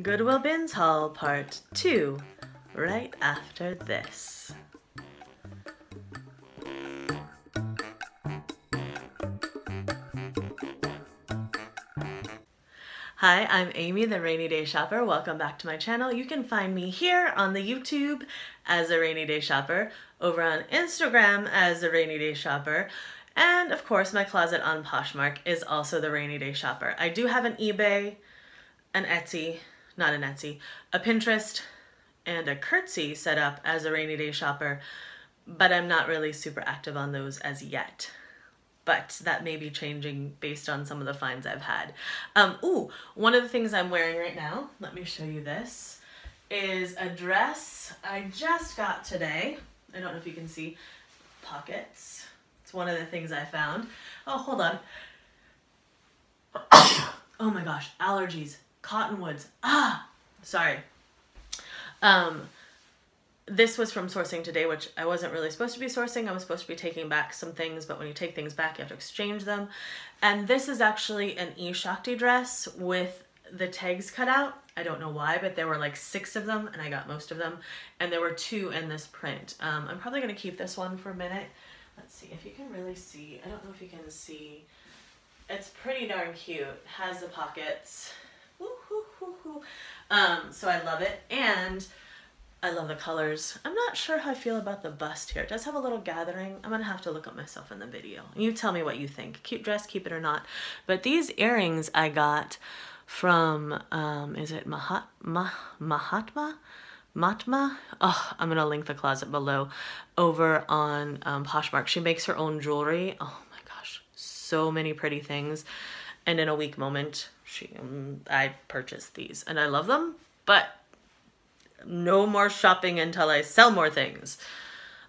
Goodwill Bins Haul Part 2, right after this. Hi, I'm Amy, the Rainy Day Shopper. Welcome back to my channel. You can find me here on the YouTube as a Rainy Day Shopper, over on Instagram as a Rainy Day Shopper, and of course my closet on Poshmark is also the Rainy Day Shopper. I do have an eBay, an Etsy, not an Etsy, a Pinterest, and a Curtsy set up as a Rainy Day Shopper, but I'm not really super active on those as yet but that may be changing based on some of the finds I've had. Um, ooh, one of the things I'm wearing right now, let me show you this, is a dress I just got today. I don't know if you can see pockets. It's one of the things I found. Oh, hold on. oh my gosh, allergies, cottonwoods. Ah, sorry. Um, this was from sourcing today, which I wasn't really supposed to be sourcing. I was supposed to be taking back some things, but when you take things back, you have to exchange them. And this is actually an E Shakti dress with the tags cut out. I don't know why, but there were like six of them and I got most of them. And there were two in this print. Um, I'm probably gonna keep this one for a minute. Let's see if you can really see. I don't know if you can see. It's pretty darn cute. Has the pockets. Um, so I love it. And I love the colors. I'm not sure how I feel about the bust here. It does have a little gathering. I'm gonna have to look at myself in the video. You tell me what you think. Cute dress, keep it or not. But these earrings I got from, um, is it Mahat Mah Mahatma? Matma? Oh, I'm gonna link the closet below over on um, Poshmark. She makes her own jewelry. Oh my gosh, so many pretty things. And in a weak moment, she, um, I purchased these and I love them, but no more shopping until I sell more things.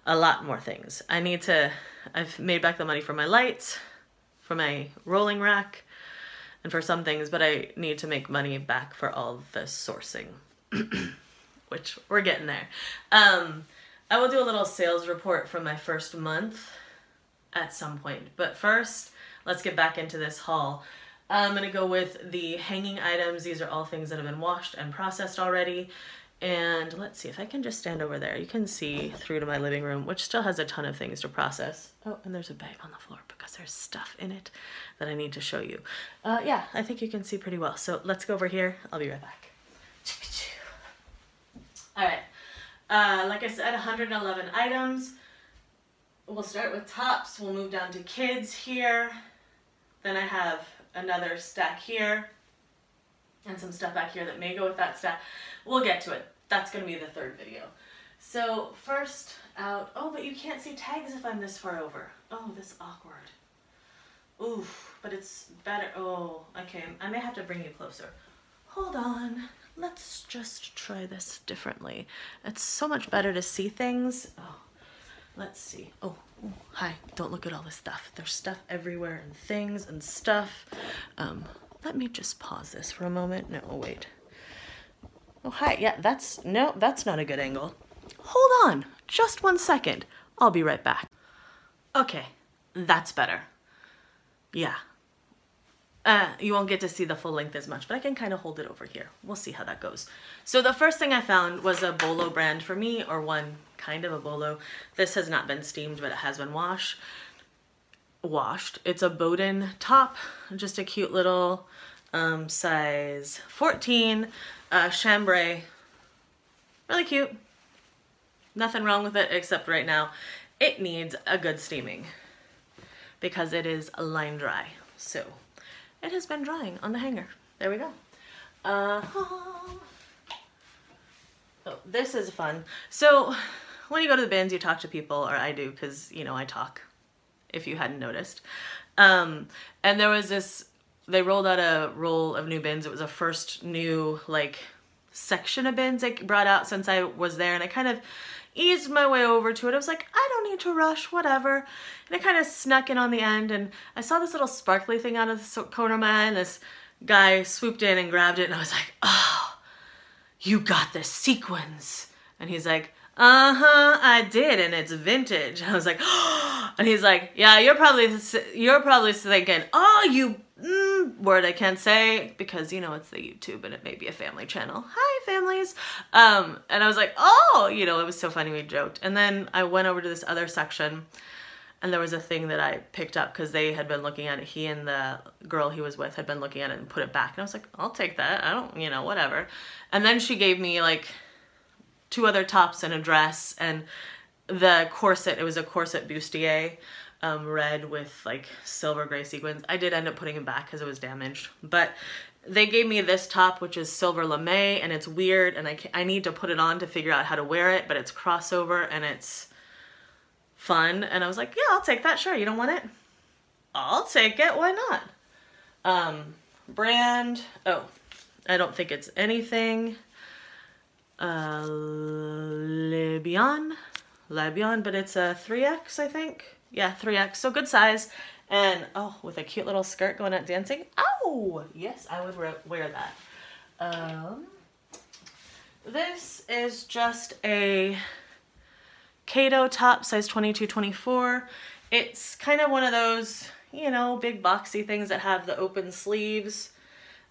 A lot more things. I need to, I've made back the money for my lights, for my rolling rack, and for some things, but I need to make money back for all the sourcing, which we're getting there. Um, I will do a little sales report from my first month at some point, but first, let's get back into this haul. I'm gonna go with the hanging items. These are all things that have been washed and processed already. And let's see if I can just stand over there. You can see through to my living room, which still has a ton of things to process. Oh, and there's a bag on the floor because there's stuff in it that I need to show you. Uh, yeah, I think you can see pretty well. So let's go over here. I'll be right back. All right. Uh, like I said, 111 items. We'll start with tops. We'll move down to kids here. Then I have another stack here and some stuff back here that may go with that stack. We'll get to it. That's going to be the third video. So first out, oh, but you can't see tags if I'm this far over. Oh, this awkward. Oof, but it's better. Oh, okay. I may have to bring you closer. Hold on. Let's just try this differently. It's so much better to see things. Oh, let's see. Oh, oh hi. Don't look at all this stuff. There's stuff everywhere and things and stuff. Um, let me just pause this for a moment. No, oh, wait. Oh, hi. Yeah, that's, no, that's not a good angle. Hold on, just one second. I'll be right back. Okay, that's better. Yeah. Uh, you won't get to see the full length as much, but I can kind of hold it over here. We'll see how that goes. So the first thing I found was a Bolo brand for me, or one kind of a Bolo. This has not been steamed, but it has been washed. Washed. It's a Boden top, just a cute little um, size 14 uh, chambray. Really cute. Nothing wrong with it except right now it needs a good steaming because it is line dry. So it has been drying on the hanger. There we go. Uh. Oh, this is fun. So when you go to the bins, you talk to people, or I do, because, you know, I talk, if you hadn't noticed. Um, and there was this they rolled out a roll of new bins. It was a first new like section of bins they brought out since I was there and I kind of eased my way over to it. I was like, I don't need to rush, whatever. And it kind of snuck in on the end and I saw this little sparkly thing out of the corner of my eye and this guy swooped in and grabbed it and I was like, oh, you got the sequins. And he's like, uh-huh, I did, and it's vintage. I was like, oh, and he's like, yeah, you're probably, you're probably thinking, oh, you mm, word I can't say because you know it's the YouTube and it may be a family channel. Hi families. Um, and I was like, oh, you know, it was so funny we joked. And then I went over to this other section and there was a thing that I picked up because they had been looking at it. He and the girl he was with had been looking at it and put it back. And I was like, I'll take that. I don't, you know, whatever. And then she gave me like two other tops and a dress and the corset. It was a corset bustier um, red with like silver gray sequins. I did end up putting it back because it was damaged, but they gave me this top, which is silver lame and it's weird and I, I need to put it on to figure out how to wear it, but it's crossover and it's fun. And I was like, yeah, I'll take that. Sure. You don't want it? I'll take it. Why not? Um, brand. Oh, I don't think it's anything. Uh, Le Bihan. Le Bihan, but it's a 3X, I think yeah, 3X, so good size. And, oh, with a cute little skirt going out dancing. Oh, yes, I would wear that. Um, this is just a Cato top, size 22, 24. It's kind of one of those, you know, big boxy things that have the open sleeves.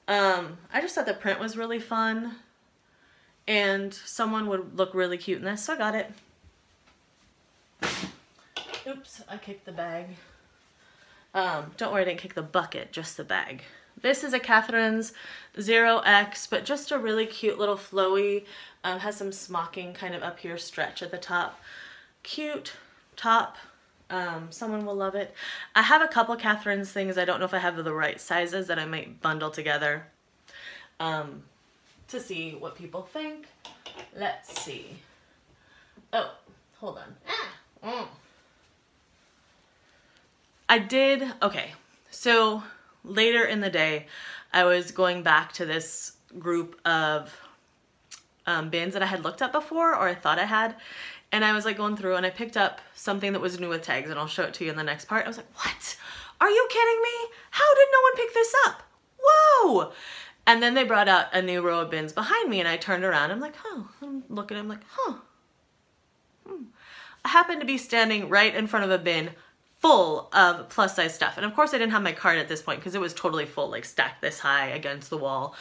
Um, I just thought the print was really fun and someone would look really cute in this, so I got it. Oops, I kicked the bag. Um, don't worry, I didn't kick the bucket, just the bag. This is a Catherine's Zero X, but just a really cute little flowy, um, has some smocking kind of up here stretch at the top. Cute top, um, someone will love it. I have a couple Catherine's things. I don't know if I have the right sizes that I might bundle together um, to see what people think. Let's see. Oh, hold on. Ah, mm. I did, okay, so later in the day, I was going back to this group of um, bins that I had looked at before or I thought I had. And I was like going through and I picked up something that was new with tags and I'll show it to you in the next part. I was like, what? Are you kidding me? How did no one pick this up? Whoa! And then they brought out a new row of bins behind me and I turned around. I'm like, huh. I'm looking, I'm like, huh. Hmm. I happened to be standing right in front of a bin full of plus size stuff. And of course I didn't have my cart at this point because it was totally full, like stacked this high against the wall.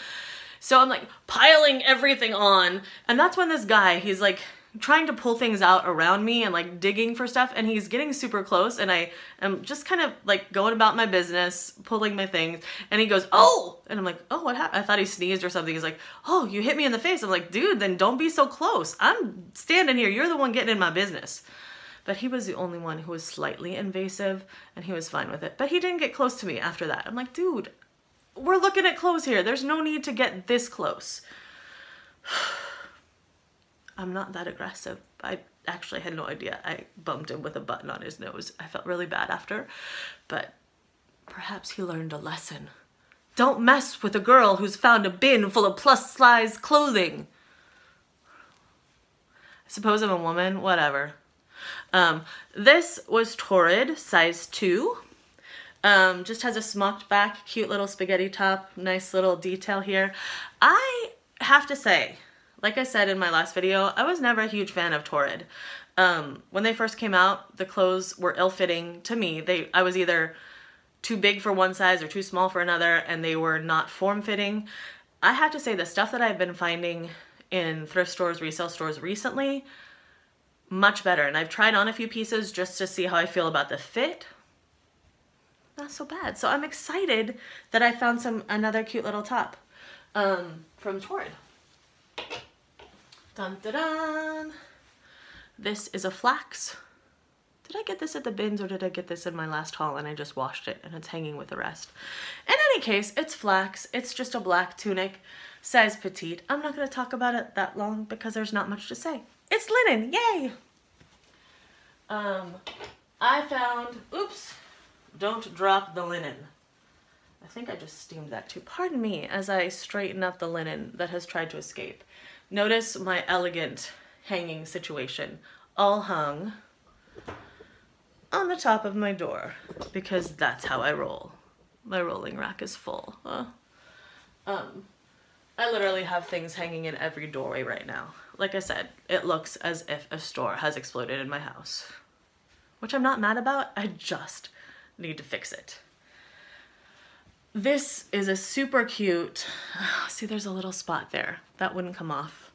So I'm like piling everything on. And that's when this guy, he's like trying to pull things out around me and like digging for stuff and he's getting super close and I am just kind of like going about my business, pulling my things and he goes, oh, and I'm like, oh, what happened? I thought he sneezed or something. He's like, oh, you hit me in the face. I'm like, dude, then don't be so close. I'm standing here. You're the one getting in my business. But he was the only one who was slightly invasive and he was fine with it. But he didn't get close to me after that. I'm like, dude, we're looking at clothes here. There's no need to get this close. I'm not that aggressive. I actually had no idea. I bumped him with a button on his nose. I felt really bad after, but perhaps he learned a lesson. Don't mess with a girl who's found a bin full of plus size clothing. I suppose I'm a woman, whatever. Um, this was Torrid, size 2. Um, just has a smocked back, cute little spaghetti top, nice little detail here. I have to say, like I said in my last video, I was never a huge fan of Torrid. Um, when they first came out, the clothes were ill-fitting to me. They, I was either too big for one size or too small for another, and they were not form-fitting. I have to say the stuff that I've been finding in thrift stores, resale stores recently, much better. And I've tried on a few pieces just to see how I feel about the fit. Not so bad. So I'm excited that I found some another cute little top um, from Torrid. Dun dun dun. This is a flax. Did I get this at the bins or did I get this in my last haul and I just washed it and it's hanging with the rest? In any case, it's flax. It's just a black tunic, size petite. I'm not going to talk about it that long because there's not much to say. It's linen, yay! Um, I found, oops, don't drop the linen. I think I just steamed that too. Pardon me as I straighten up the linen that has tried to escape. Notice my elegant hanging situation, all hung on the top of my door because that's how I roll. My rolling rack is full. Um, I literally have things hanging in every doorway right now like I said, it looks as if a store has exploded in my house. Which I'm not mad about, I just need to fix it. This is a super cute, see there's a little spot there. That wouldn't come off.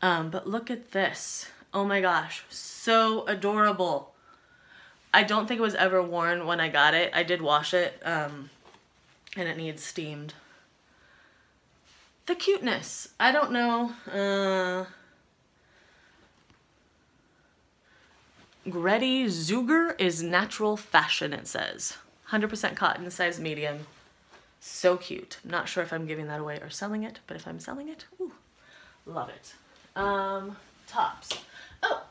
Um, but look at this. Oh my gosh, so adorable. I don't think it was ever worn when I got it. I did wash it um, and it needs steamed. The cuteness. I don't know. Uh, Gretty Zueger is natural fashion, it says. 100% cotton, size medium. So cute. Not sure if I'm giving that away or selling it, but if I'm selling it, ooh, love it. Um, tops. Oh,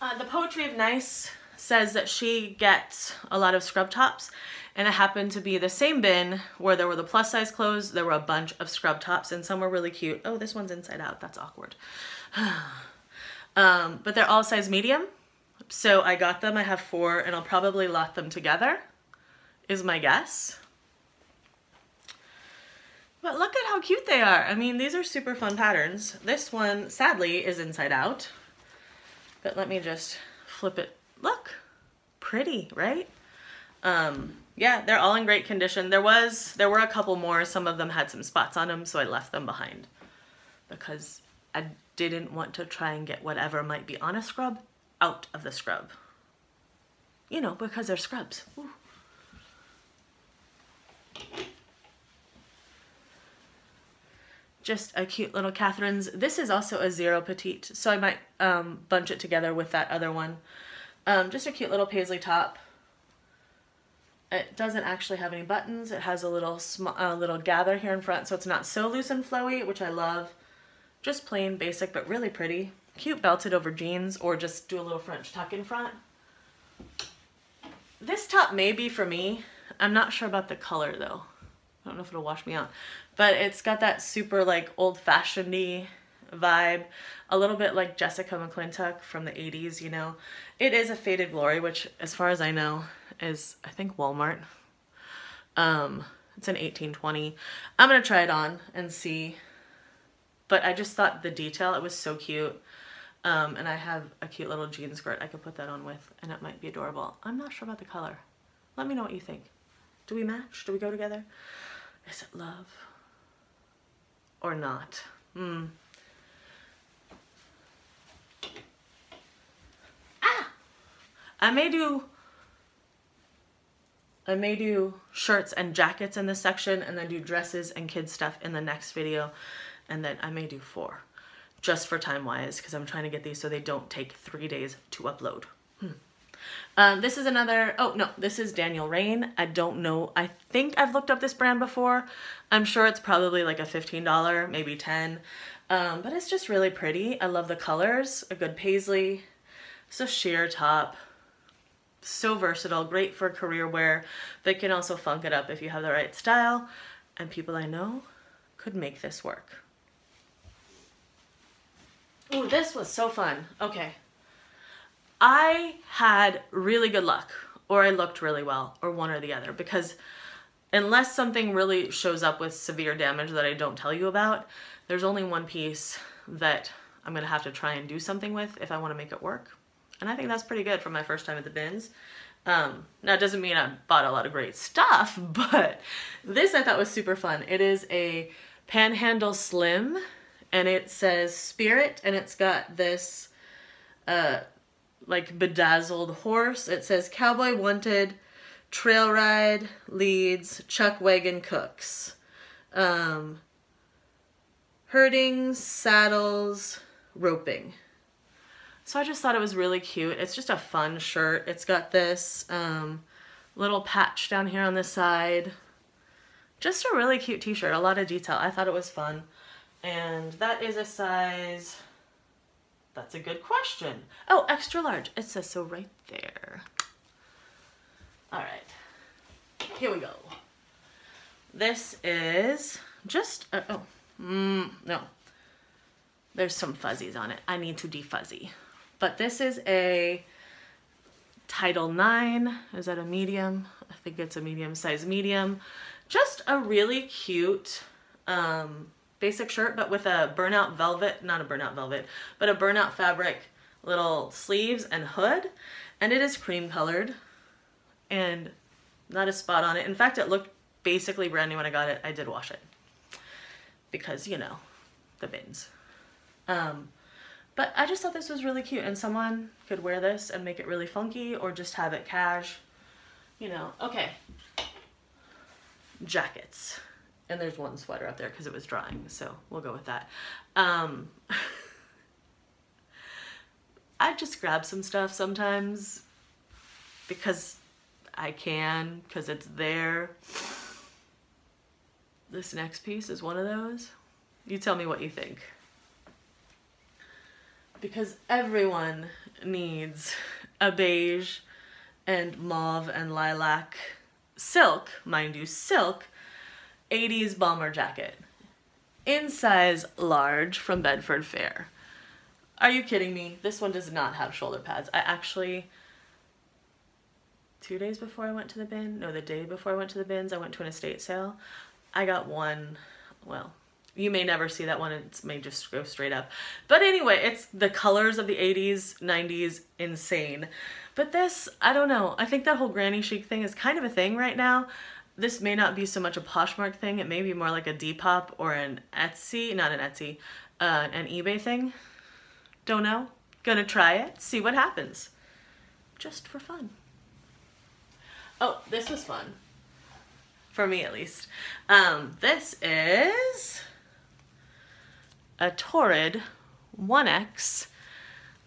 uh, the Poetry of Nice says that she gets a lot of scrub tops and it happened to be the same bin where there were the plus size clothes, there were a bunch of scrub tops and some were really cute. Oh, this one's inside out, that's awkward. um, but they're all size medium. So I got them, I have four and I'll probably lot them together is my guess. But look at how cute they are. I mean, these are super fun patterns. This one, sadly, is inside out. But let me just flip it. Look, pretty, right? Um, yeah, they're all in great condition. There was, there were a couple more. Some of them had some spots on them, so I left them behind because I didn't want to try and get whatever might be on a scrub out of the scrub. You know, because they're scrubs. Ooh. just a cute little Catherine's. This is also a zero petite, so I might um, bunch it together with that other one. Um, just a cute little paisley top. It doesn't actually have any buttons. It has a little a little gather here in front, so it's not so loose and flowy, which I love. Just plain basic, but really pretty. Cute belted over jeans, or just do a little French tuck in front. This top may be for me. I'm not sure about the color though. I don't know if it'll wash me out. But it's got that super like old-fashioned vibe. A little bit like Jessica McClintock from the 80s, you know. It is a Faded Glory, which as far as I know is, I think, Walmart. Um, it's an 1820. I'm to try it on and see. But I just thought the detail, it was so cute. Um, and I have a cute little jean skirt I could put that on with, and it might be adorable. I'm not sure about the color. Let me know what you think. Do we match? Do we go together? Is it love? Or not? Hmm. Ah! I may do I may do shirts and jackets in this section and then do dresses and kids stuff in the next video. And then I may do four just for time wise because I'm trying to get these so they don't take three days to upload. Hmm. Um, this is another, oh no, this is Daniel Rainn. I don't know, I think I've looked up this brand before. I'm sure it's probably like a $15, maybe 10 um, but it's just really pretty. I love the colors, a good paisley. It's a sheer top. So versatile, great for career wear, but can also funk it up if you have the right style. And people I know could make this work. Oh, this was so fun. Okay, I had really good luck or I looked really well or one or the other because unless something really shows up with severe damage that I don't tell you about, there's only one piece that I'm gonna have to try and do something with if I wanna make it work. And I think that's pretty good for my first time at the bins. Um, now it doesn't mean I bought a lot of great stuff, but this I thought was super fun. It is a Panhandle Slim and it says Spirit and it's got this uh, like bedazzled horse. It says Cowboy Wanted, Trail Ride, Leads, Chuck Wagon Cooks. Um, herding, saddles, roping. So I just thought it was really cute. It's just a fun shirt. It's got this um, little patch down here on the side. Just a really cute t-shirt, a lot of detail. I thought it was fun. And that is a size that's a good question. Oh, extra large. It says so right there. All right, here we go. This is just, uh, oh, mm, no. There's some fuzzies on it. I need to defuzzy. But this is a Title 9. Is that a medium? I think it's a medium size medium. Just a really cute um, basic shirt, but with a burnout velvet, not a burnout velvet, but a burnout fabric little sleeves and hood. And it is cream colored. And Not a spot on it. In fact, it looked basically brand new when I got it. I did wash it because, you know, the bins. Um, but I just thought this was really cute and someone could wear this and make it really funky or just have it cash, you know. Okay. Jackets. And there's one sweater up there because it was drying, so we'll go with that. Um, I just grab some stuff sometimes because I can, because it's there. This next piece is one of those. You tell me what you think. Because everyone needs a beige and mauve and lilac silk, mind you, silk 80s bomber jacket in size large from Bedford Fair. Are you kidding me? This one does not have shoulder pads. I actually, two days before I went to the bin, no, the day before I went to the bins, I went to an estate sale. I got one, well, you may never see that one. It may just go straight up. But anyway, it's the colors of the 80s, 90s, insane. But this, I don't know. I think that whole granny chic thing is kind of a thing right now. This may not be so much a Poshmark thing. It may be more like a Depop or an Etsy, not an Etsy, uh, an eBay thing. Don't know. Gonna try it, see what happens. Just for fun. Oh, this was fun. For me, at least. Um, this is a Torrid 1X.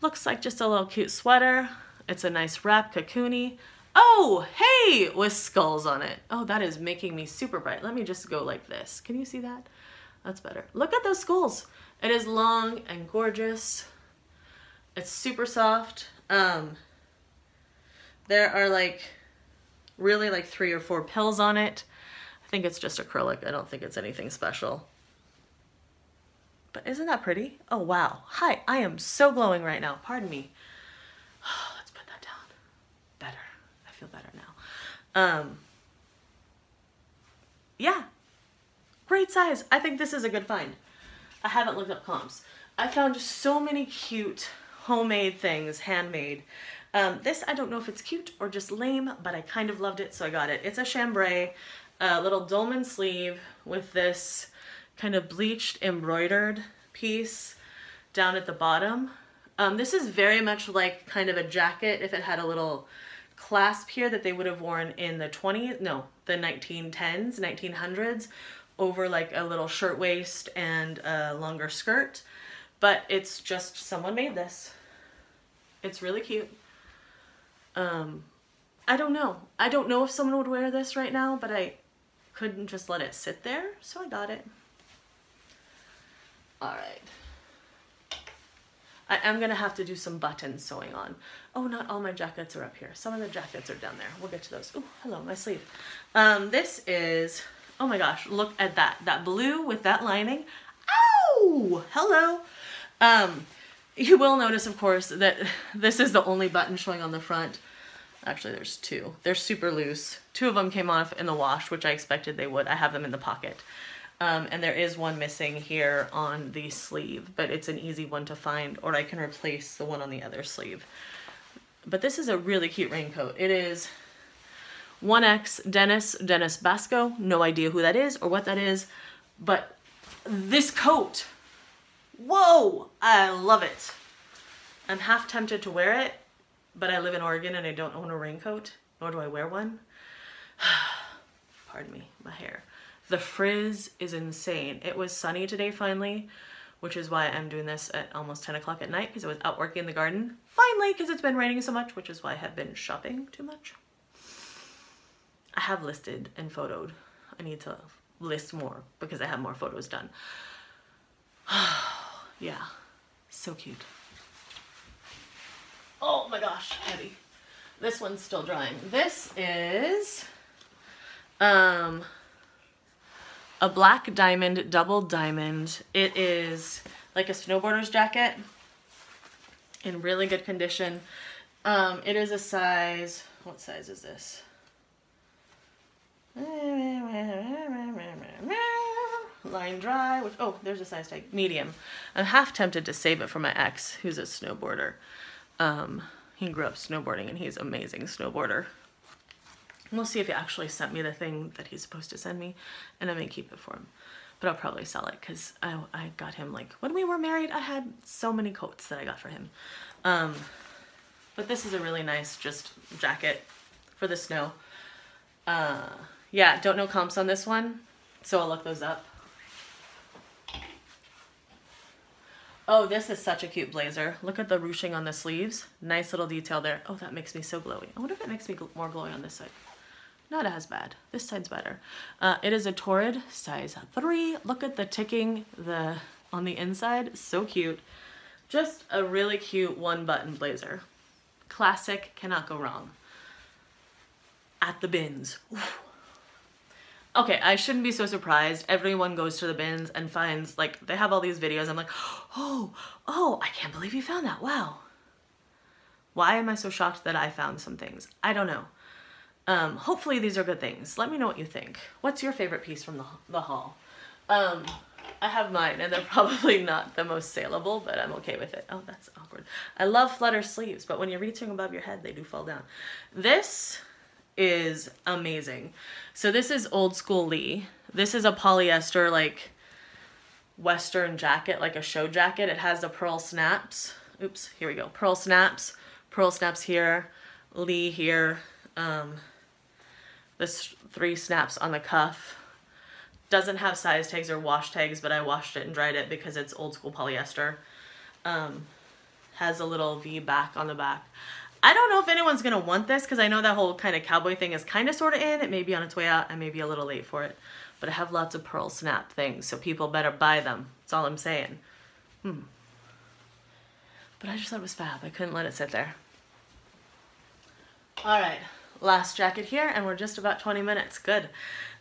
Looks like just a little cute sweater. It's a nice wrap cocoony. Oh, hey, with skulls on it. Oh, that is making me super bright. Let me just go like this. Can you see that? That's better. Look at those skulls. It is long and gorgeous. It's super soft. Um, there are like really like three or four pills on it. I think it's just acrylic. I don't think it's anything special. But isn't that pretty? Oh, wow. Hi, I am so glowing right now. Pardon me. Let's put that down. Better. I feel better now. Um, yeah. Great size. I think this is a good find. I haven't looked up comps. I found just so many cute homemade things, handmade. Um, this, I don't know if it's cute or just lame, but I kind of loved it, so I got it. It's a chambray, a little dolman sleeve with this kind of bleached embroidered piece down at the bottom. Um, this is very much like kind of a jacket if it had a little clasp here that they would have worn in the 20s, no, the 1910s, 1900s, over like a little shirt waist and a longer skirt. But it's just, someone made this. It's really cute. Um, I don't know. I don't know if someone would wear this right now, but I couldn't just let it sit there, so I got it. All right. I am gonna have to do some button sewing on. Oh, not all my jackets are up here. Some of the jackets are down there. We'll get to those. Oh, hello, my sleeve. Um, this is, oh my gosh, look at that. That blue with that lining. Ow! Hello. Um, you will notice, of course, that this is the only button showing on the front. Actually, there's two. They're super loose. Two of them came off in the wash, which I expected they would. I have them in the pocket. Um, and there is one missing here on the sleeve, but it's an easy one to find, or I can replace the one on the other sleeve. But this is a really cute raincoat. It is 1X Dennis, Dennis Basso. No idea who that is or what that is, but this coat Whoa, I love it. I'm half tempted to wear it, but I live in Oregon and I don't own a raincoat, nor do I wear one. Pardon me, my hair. The frizz is insane. It was sunny today finally, which is why I'm doing this at almost 10 o'clock at night because I was out working in the garden. Finally, because it's been raining so much, which is why I have been shopping too much. I have listed and photoed. I need to list more because I have more photos done. Yeah, so cute. Oh my gosh, heavy. This one's still drying. This is um, a black diamond, double diamond. It is like a snowboarder's jacket in really good condition. Um, it is a size, what size is this? line dry, which, oh, there's a size tag, medium. I'm half tempted to save it for my ex, who's a snowboarder. Um, he grew up snowboarding and he's amazing snowboarder. We'll see if he actually sent me the thing that he's supposed to send me and I may keep it for him. But I'll probably sell it because I, I got him like, when we were married, I had so many coats that I got for him. Um, but this is a really nice just jacket for the snow. Uh, yeah, don't know comps on this one, so I'll look those up. Oh, this is such a cute blazer. Look at the ruching on the sleeves. Nice little detail there. Oh, that makes me so glowy. I wonder if it makes me gl more glowy on this side. Not as bad. This side's better. Uh, it is a Torrid size 3. Look at the ticking the on the inside. So cute. Just a really cute one button blazer. Classic, cannot go wrong. At the bins. Okay, I shouldn't be so surprised. Everyone goes to the bins and finds, like, they have all these videos. I'm like, oh, oh, I can't believe you found that. Wow. Why am I so shocked that I found some things? I don't know. Um, hopefully these are good things. Let me know what you think. What's your favorite piece from the, the haul? Um, I have mine and they're probably not the most saleable, but I'm okay with it. Oh, that's awkward. I love flutter sleeves, but when you're reaching above your head, they do fall down. This is amazing. So this is old school Lee. This is a polyester like western jacket, like a show jacket. It has the pearl snaps. Oops, here we go. Pearl snaps, pearl snaps here, Lee here. Um, this three snaps on the cuff. Doesn't have size tags or wash tags, but I washed it and dried it because it's old school polyester. Um, has a little V back on the back. I don't know if anyone's gonna want this because I know that whole kind of cowboy thing is kind of sort of in. It may be on its way out. I may be a little late for it. But I have lots of pearl snap things, so people better buy them. That's all I'm saying. Hmm. But I just thought it was fab. I couldn't let it sit there. All right, last jacket here, and we're just about 20 minutes. Good.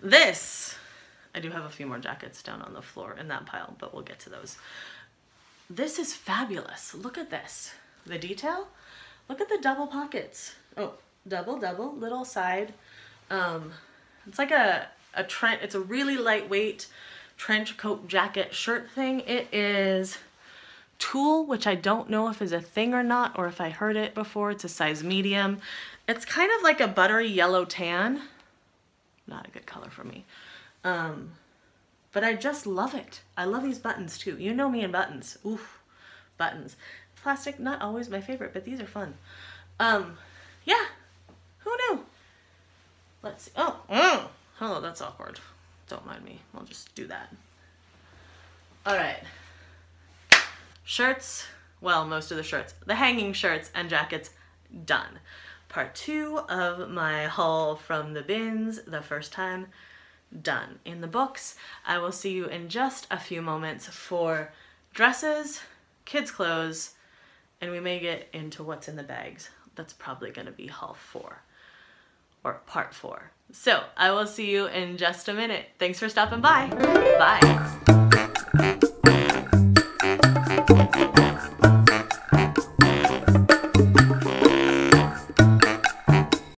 This, I do have a few more jackets down on the floor in that pile, but we'll get to those. This is fabulous. Look at this. The detail Look at the double pockets. Oh, double, double, little side. Um, it's like a, a trench, it's a really lightweight trench coat jacket shirt thing. It is tulle, which I don't know if is a thing or not, or if I heard it before. It's a size medium. It's kind of like a buttery yellow tan. Not a good color for me. Um, but I just love it. I love these buttons too. You know me and buttons. Oof, buttons plastic, not always my favorite, but these are fun. Um, yeah, who knew? Let's see. Oh, oh, oh, that's awkward. Don't mind me. I'll just do that. All right. Shirts, well, most of the shirts, the hanging shirts and jackets, done. Part two of my haul from the bins the first time, done. In the books, I will see you in just a few moments for dresses, kids' clothes, and we may get into what's in the bags. That's probably going to be haul four or part four. So I will see you in just a minute. Thanks for stopping by. Bye.